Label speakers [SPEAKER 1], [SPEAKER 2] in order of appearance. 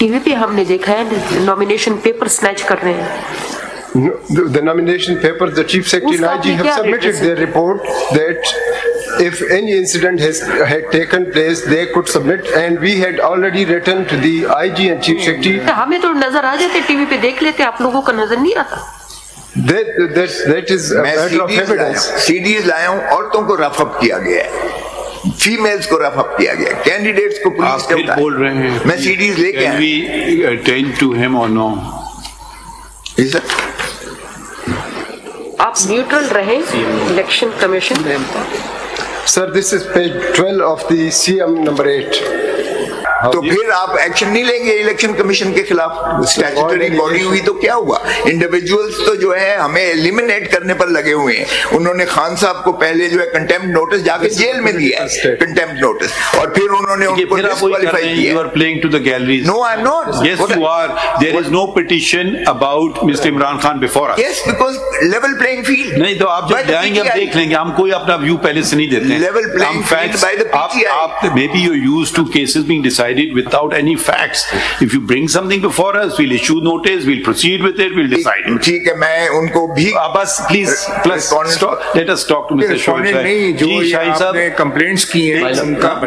[SPEAKER 1] TV पे हमने देखा है नॉमिनेशन पेपर स्नैच कर रहे हैं
[SPEAKER 2] No, The the nomination papers, the chief secretary and IG have submitted their report that if any incident has had taken place, they could submit and we had already written to the IG and chief secretary
[SPEAKER 1] हमें तो नज़र आ जाते TV पे देख लेते आप लोगों का नज़र नहीं आता
[SPEAKER 2] that that, that is a matter of evidence.
[SPEAKER 3] CDs लाया हूँ औरतों को रफ अप किया गया है फीमेल्स को रफ अप किया गया। कैंडिडेट्स को पुलिस ने
[SPEAKER 4] बोल रहे हैं
[SPEAKER 3] मैं सीडीज लेके
[SPEAKER 4] अटेंड
[SPEAKER 3] आया।
[SPEAKER 4] we और नो him or
[SPEAKER 3] जी सर।
[SPEAKER 1] आप न्यूट्रल रहे election commission
[SPEAKER 2] sir this is page 12 of the CM number 8.
[SPEAKER 3] तो फिर आप एक्शन नहीं लेंगे इलेक्शन कमीशन के खिलाफ? स्टैट्यूटरी बॉडी हुई तो क्या हुआ? इंडिविजुअल्स तो जो है हमें एलिमिनेट करने पर लगे हुए हैं। उन्होंने खान साहब को पहले जो है कंटेम्प्ट नोटिस जाके जेल में दिया है। कंटेम्प्ट नोटिस और फिर उन्होंने
[SPEAKER 4] ये
[SPEAKER 3] उनको डिस्क्वालीफाई किया।
[SPEAKER 4] you are playing to the galleries.
[SPEAKER 3] No I am not
[SPEAKER 4] yes you are? There is no petition about Mr. Imran Khan before us.
[SPEAKER 3] Yes because level playing field
[SPEAKER 4] नहीं तो आप जब जाएँगे हम देख लेंगे हम कोई अपना व्यू पहले से नहीं देते
[SPEAKER 3] playing
[SPEAKER 4] हम
[SPEAKER 3] field
[SPEAKER 4] facts
[SPEAKER 3] by the
[SPEAKER 4] आप
[SPEAKER 3] PTI.
[SPEAKER 4] आप maybe you're used to cases being decided without any facts if you bring something before us we'll issue notice we'll proceed with it we'll decide it
[SPEAKER 3] ठीक है मैं उनको भी
[SPEAKER 4] आप बस please plus
[SPEAKER 3] Respondent-
[SPEAKER 4] let us talk to Mr.
[SPEAKER 5] Respondent
[SPEAKER 4] Shoaib
[SPEAKER 5] नहीं जो
[SPEAKER 4] जी
[SPEAKER 5] ये
[SPEAKER 4] शाही साहब
[SPEAKER 5] आपने कंप्लेंट्स की हैं उनका